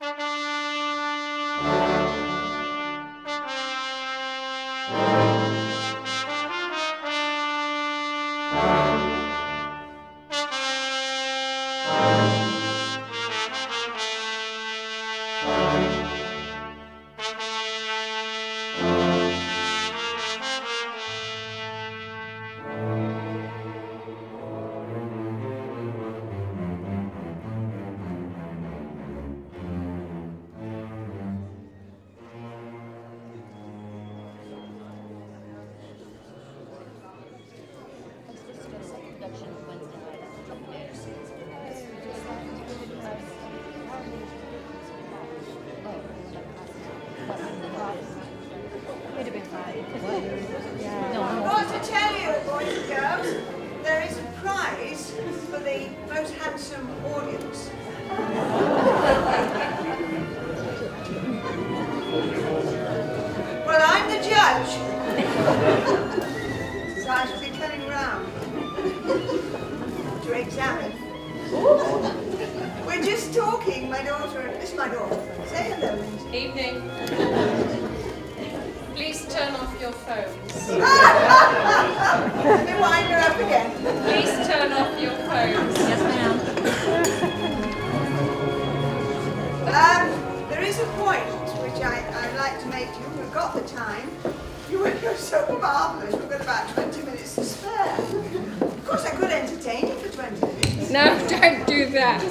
you most handsome audience. so marvellous. We've got about 20 minutes to spare. Of course, I could entertain you for 20 minutes. No, don't do that.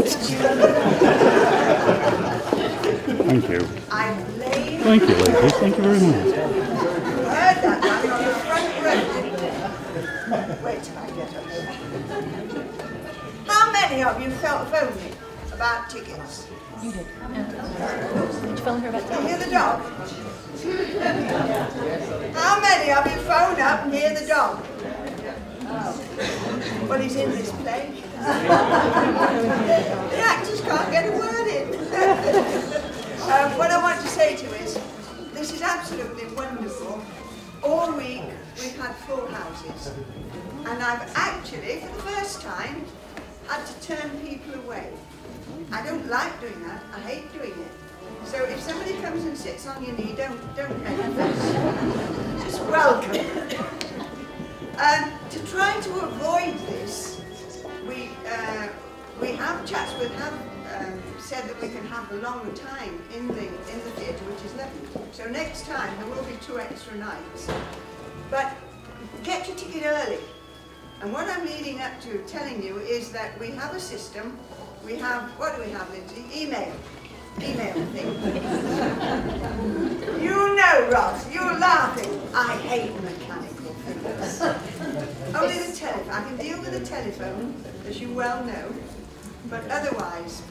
Thank you. I'm late. Thank you, ladies. Thank you very much. You heard that man on the front row, didn't you? Wait till I get up. How many of you felt phoned about tickets? You did. Yeah. Did you phone her about tickets? You hear the dog? How many have you phoned up near the dog? Oh. Well, he's in this play. the actors can't get a word in. um, what I want to say to you is, this is absolutely wonderful. All week we've had full houses. And I've actually, for the first time, had to turn people away. I don't like doing that. I hate doing it. So if somebody comes and sits on your knee, don't, don't hesitate. Just welcome. Um, to try to avoid this, we, uh, we have Chatsworth have um, said that we can have a longer time in the, in the theatre, which is lovely. So next time there will be two extra nights. But get your ticket early. And what I'm leading up to telling you is that we have a system, we have, what do we have, Lindsay? Email. Email thing. you know, Ross, you're laughing. I hate mechanical things. Only the telephone. I can deal with the telephone, as you well know. But otherwise,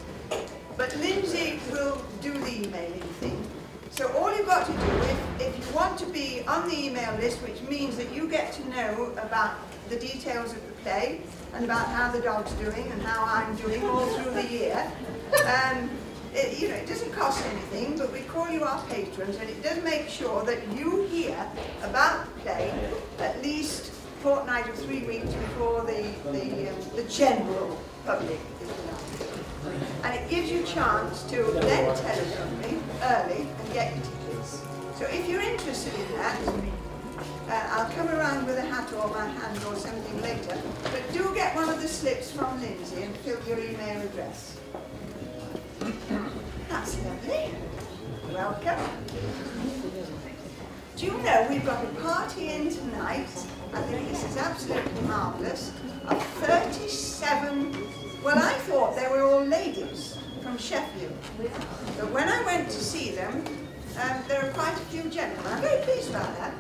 but Lindsay will do the emailing thing. So all you've got to do, if, if you want to be on the email list, which means that you get to know about the details of the play and about how the dog's doing and how I'm doing all through the year, um, it, you know, it doesn't cost anything, but we call you our patrons, and it does make sure that you hear about the play at least fortnight or three weeks before the, the, um, the general public is. And it gives you a chance to then telephone me early and get your tickets. So if you're interested in that, uh, I'll come around with a hat or my hand or something later, but do get one of the slips from Lindsay and fill your email address. That's lovely. Welcome. Do you know, we've got a party in tonight. I think this is absolutely marvellous. Of 37, well, I thought they were all ladies from Sheffield. But when I went to see them, um, there are quite a few gentlemen. I'm very pleased about that.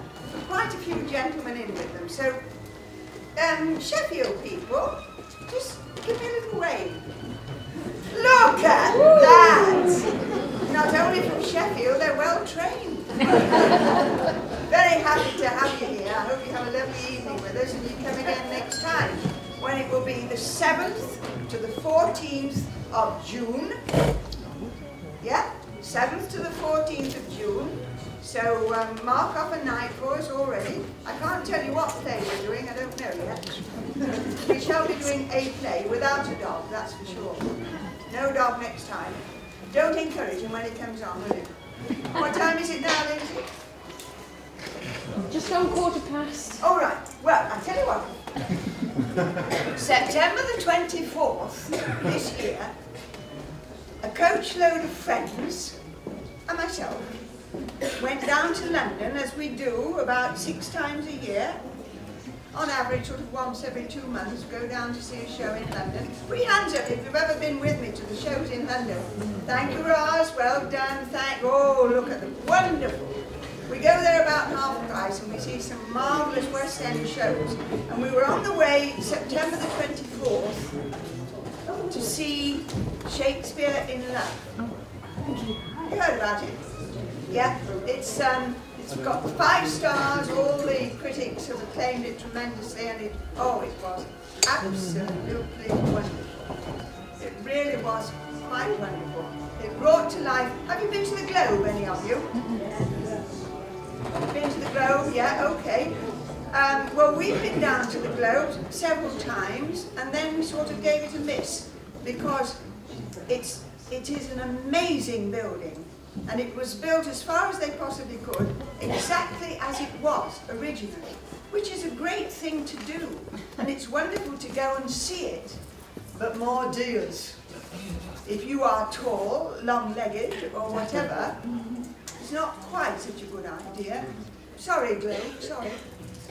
Quite a few gentlemen in with them. So, um, Sheffield people, just give me a little wave. Look at that! Not only from Sheffield, they're well trained. Very happy to have you here. I hope you have a lovely evening with us and you come again next time when it will be the 7th to the 14th of June. Yeah? 7th to the 14th of June. So um, mark up a night for us already. I can't tell you what play we're doing, I don't know yet. we shall be doing a play without a dog, that's for sure. No dog next time. Don't encourage him when he comes on, will you? What time is it now, Lindsay? Just on quarter past. All right. Well, I'll tell you what. September the 24th this year, a coachload of friends and myself went down to London, as we do about six times a year, on average sort of once every two months, go down to see a show in London. Put your hands up if you've ever been with me to the shows in London. Thank you, Ross, well done, thank, oh, look at them, wonderful. We go there about half price and we see some marvellous West End shows. And we were on the way September the 24th to see Shakespeare in Love. You heard about it? Yeah, it's um, it's got five stars. All the critics have acclaimed it tremendously, and it oh, it was absolutely wonderful. It really was quite wonderful. It brought to life. Have you been to the Globe, any of you? Been to the Globe? Yeah, okay. Um, well, we've been down to the Globe several times, and then we sort of gave it a miss because it's it is an amazing building and it was built as far as they possibly could, exactly as it was originally, which is a great thing to do. And it's wonderful to go and see it, but more dears. If you are tall, long-legged, or whatever, it's not quite such a good idea. Sorry, Globe, sorry.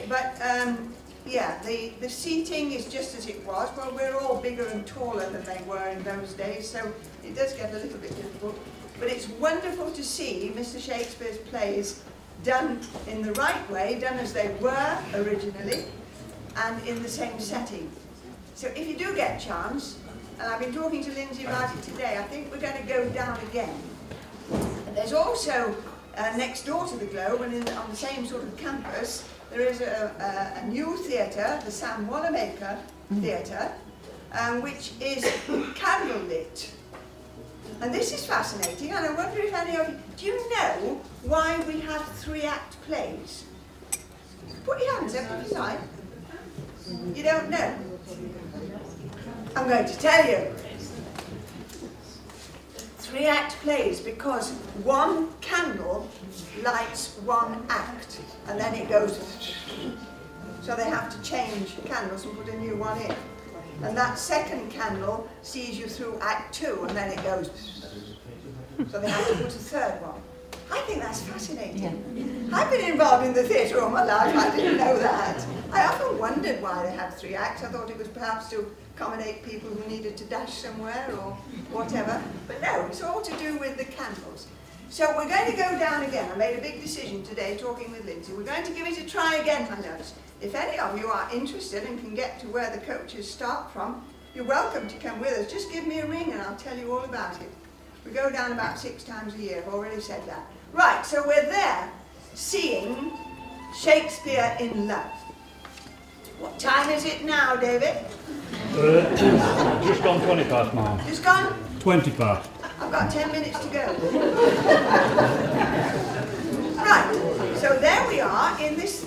But, um, yeah, the, the seating is just as it was. Well, we're all bigger and taller than they were in those days, so it does get a little bit difficult. But it's wonderful to see Mr. Shakespeare's plays done in the right way, done as they were originally, and in the same setting. So if you do get a chance, and I've been talking to Lindsay about it today, I think we're going to go down again. There's also, uh, next door to the Globe, and in, on the same sort of campus, there is a, a, a new theatre, the Sam Wanamaker Theatre, um, which is candlelit. And this is fascinating, and I wonder if any of you, do you know why we have three-act plays? Put your hands up if you like. You don't know? I'm going to tell you. Three-act plays because one candle lights one act, and then it goes... So they have to change candles and put a new one in. And that second candle sees you through Act Two, and then it goes. So they have to put a third one. I think that's fascinating. Yeah. I've been involved in the theatre all my life, I didn't know that. I often wondered why they had three acts. I thought it was perhaps to accommodate people who needed to dash somewhere or whatever. But no, it's all to do with the candles. So we're going to go down again. I made a big decision today talking with Lindsay. We're going to give it a try again, my loves. If any of you are interested and can get to where the coaches start from, you're welcome to come with us. Just give me a ring and I'll tell you all about it. We go down about six times a year, I've already said that. Right, so we're there seeing Shakespeare in Love. What time is it now, David? Uh, just gone 20 past, ma'am. Just gone? 20 past. I've got 10 minutes to go. right, so there we are in this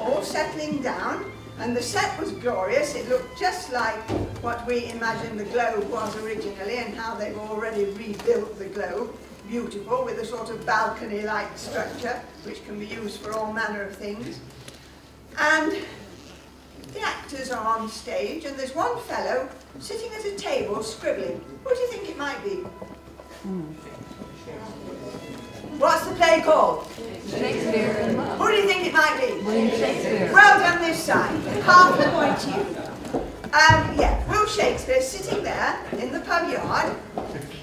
all settling down, and the set was glorious. It looked just like what we imagined the Globe was originally and how they've already rebuilt the Globe. Beautiful, with a sort of balcony-like structure, which can be used for all manner of things. And the actors are on stage, and there's one fellow sitting at a table scribbling. What do you think it might be? Hmm. What's the play called? Shakespeare Love. Who do you think it might be? William Shakespeare. Well done this side. Half a point to you. Um, yeah, Will Shakespeare sitting there in the pub yard.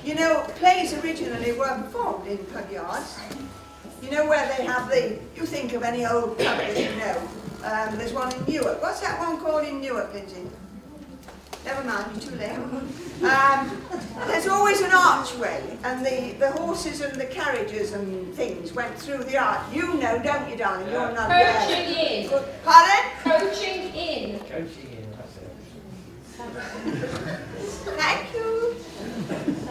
You know, plays originally were performed in pub yards. You know where they have the, you think of any old pub that you know. Um, there's one in Newark. What's that one called in Newark, Lindsay? Never mind, you're too late. Um, there's always an archway, and the, the horses and the carriages and things went through the arch. You know, don't you, darling? You're not Coaching there. in. Pardon? Coaching in. Coaching in, Thank you.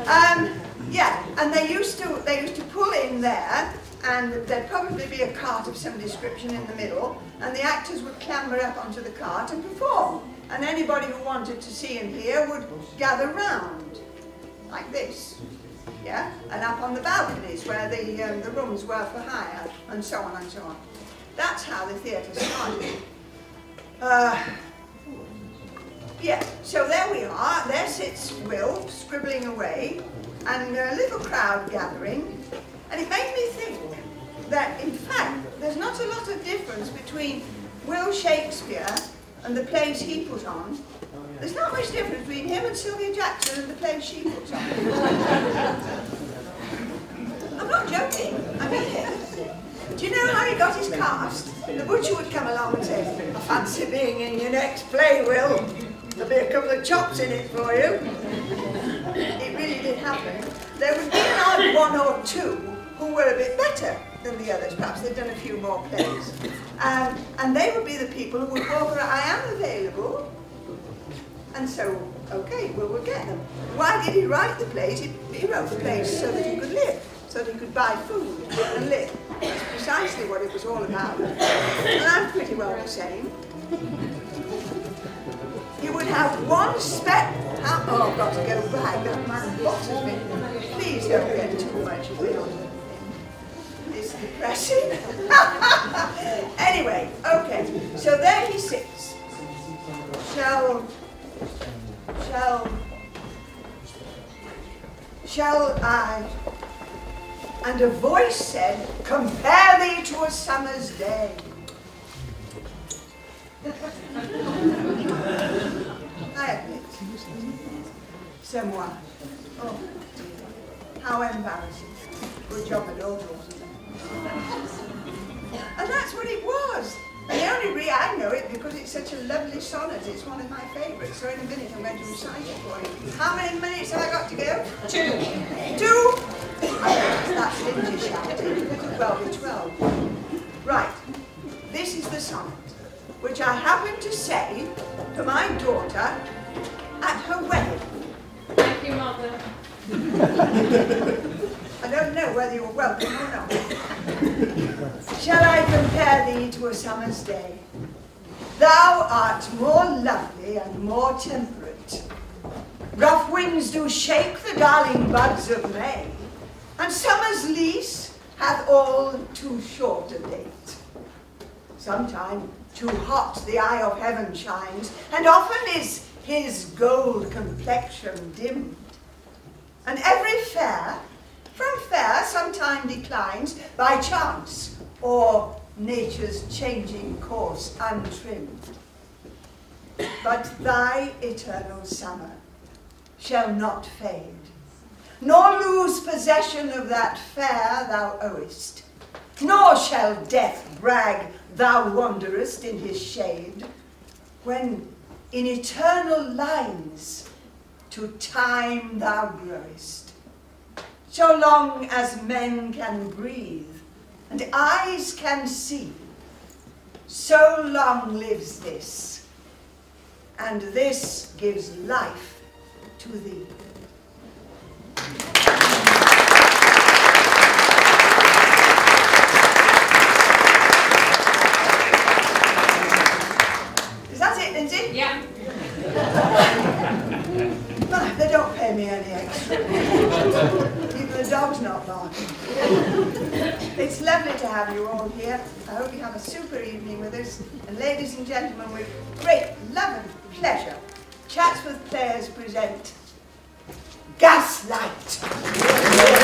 Um, yeah, and they used to they used to pull in there, and there'd probably be a cart of some description in the middle, and the actors would clamber up onto the cart and perform. And anybody who wanted to see and hear would gather round, like this. yeah, and up on the balconies where the, um, the rooms were for hire, and so on and so on. That's how the theatre started. Uh, yeah, so there we are. There sits Will, scribbling away, and a little crowd gathering. And it made me think that, in fact, there's not a lot of difference between Will Shakespeare and the plays he put on. There's not much difference between him and Sylvia Jackson and the plays she puts on. I'm not joking. I mean it. Do you know how he got his cast? The butcher would come along and say, I fancy being in your next play, Will. There'll be a couple of chops in it for you. It really did happen. There would be an odd one or two who were a bit better than the others. Perhaps they'd done a few more plays. Um, and they would be the people who would walk around, I am available. And so, okay, well, we'll get them. Why did he write the plays? He, he wrote the plays so that he could live, so that he could buy food and live. That's precisely what it was all about. And I'm pretty well the same. You would have one spec. Oh, I've got to go back. That man has been. Please don't get too much of it on It's depressing. anyway, okay. So there he sits. Shall. Shall. Shall I? And a voice said, Compare thee to a summer's day. I admit. Somewhat. Oh, how embarrassing. Good job the daughter. And that's what it was. And the only reason I know it because it's such a lovely sonnet. It's one of my favourites. So in a minute I'm going to recite it for you. How many minutes have I got to go? Two. Two? That's Lindsay shouting. Well, be 12. Right. This is the sonnet, which I happened to say to my daughter at her wedding. Thank you, Mother. I don't know whether you're welcome or not. Shall I compare thee to a summer's day? Thou art more lovely and more temperate. Rough winds do shake the darling buds of May, and summer's lease hath all too short a date. Sometime too hot the eye of heaven shines, and often is his gold complexion dimmed. And every fair from fair sometime declines by chance or nature's changing course untrimmed. But thy eternal summer shall not fade, nor lose possession of that fair thou owest, nor shall death brag thou wanderest in his shade, when in eternal lines to time thou growest. So long as men can breathe and eyes can see, so long lives this, and this gives life to thee. Is that it, Lindsay? Yeah. They don't pay me any extra. Not. It's lovely to have you all here. I hope you have a super evening with us. And ladies and gentlemen, with great love and pleasure, Chatsworth Players present Gaslight.